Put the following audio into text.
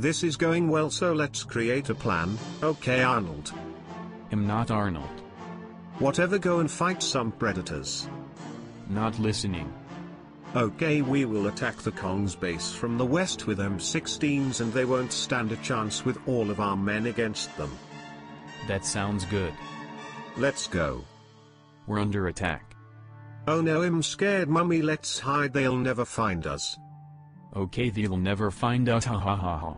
This is going well so let's create a plan, okay Arnold. I'm not Arnold. Whatever go and fight some predators. Not listening. Okay we will attack the Kong's base from the west with M16s and they won't stand a chance with all of our men against them. That sounds good. Let's go. We're under attack. Oh no I'm scared mummy let's hide they'll never find us. Okay they'll never find us ha ha ha ha.